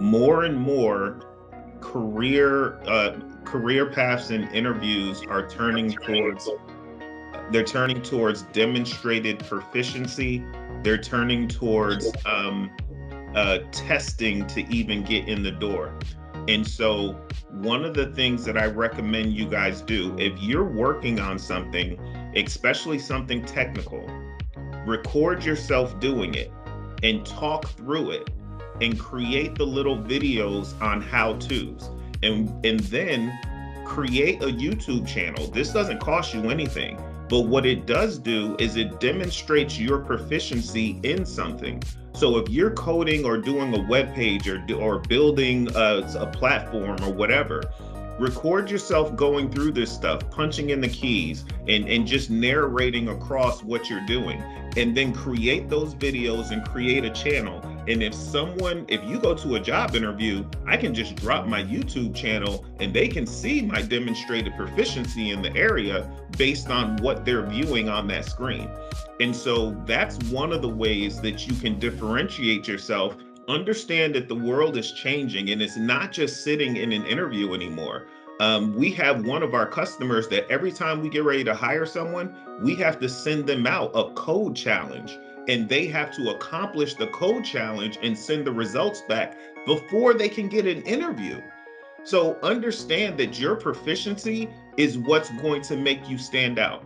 more and more career uh, career paths and interviews are turning towards they're turning towards demonstrated proficiency. They're turning towards um, uh, testing to even get in the door. And so one of the things that i recommend you guys do if you're working on something especially something technical record yourself doing it and talk through it and create the little videos on how to's and and then create a YouTube channel. This doesn't cost you anything, but what it does do is it demonstrates your proficiency in something. So if you're coding or doing a web page or or building a, a platform or whatever, record yourself going through this stuff, punching in the keys and, and just narrating across what you're doing. And then create those videos and create a channel. And if someone, if you go to a job interview, I can just drop my YouTube channel and they can see my demonstrated proficiency in the area based on what they're viewing on that screen. And so that's one of the ways that you can differentiate yourself understand that the world is changing and it's not just sitting in an interview anymore. Um, we have one of our customers that every time we get ready to hire someone, we have to send them out a code challenge and they have to accomplish the code challenge and send the results back before they can get an interview. So understand that your proficiency is what's going to make you stand out.